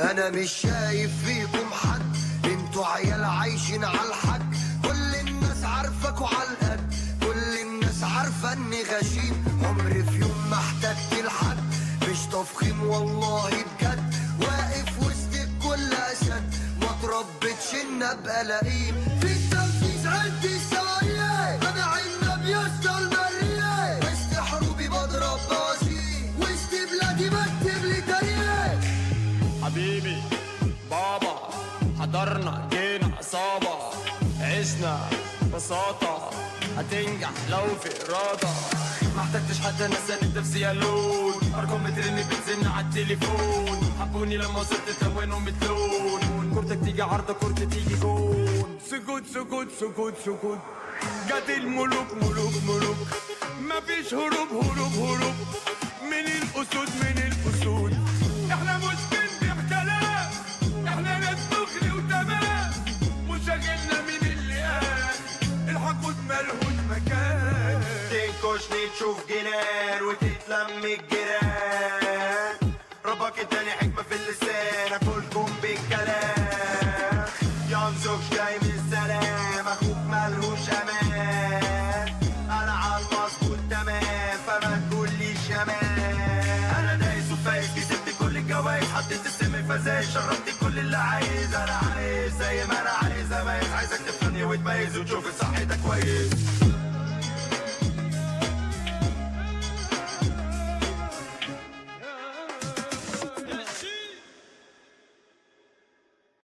أنا مش شايف فيكم حد. أنتوا عيال عايشين على الحق. كل الناس عارفك وعلى القد. كل الناس عارفة إني غشيم. عمري في يوم ما احتجت لحد. مش تفخيم والله بجد. واقف وسط الكل اسد ما تربتش إن أبقى لئيم. حبيبي بابا حضرنا جينا عصابة. عشنا بساطة هتنجح لو في إرادة. ما احتجتش حد أنا ساند نفسي الون أرقام بترن بتزن على التليفون. حبوني لما وصلت تلونهم متلون كورتك تيجي عارضة كورتي تيجي جون. سكوت سكوت سكوت سكوت جت الملوك ملوك ملوك. مفيش هروب. الحقود ملهوش مكان تنكشني تشوف جنان وتتلم الجيران ربك اداني حكمة في اللسان اكلكم بالكلام ينزغ جاي من السلام أخوك ملهوش أمان أنا على المظبوط تمام فما تقوليش أمان أنا دايس وفايز كسبت كل الجوايز حطيت السم فزاي شربت كل اللي عايز أنا عايز زي ما أنا عايز اميز عايزك تفهمني وتميز وتشوف الصح ده كويس.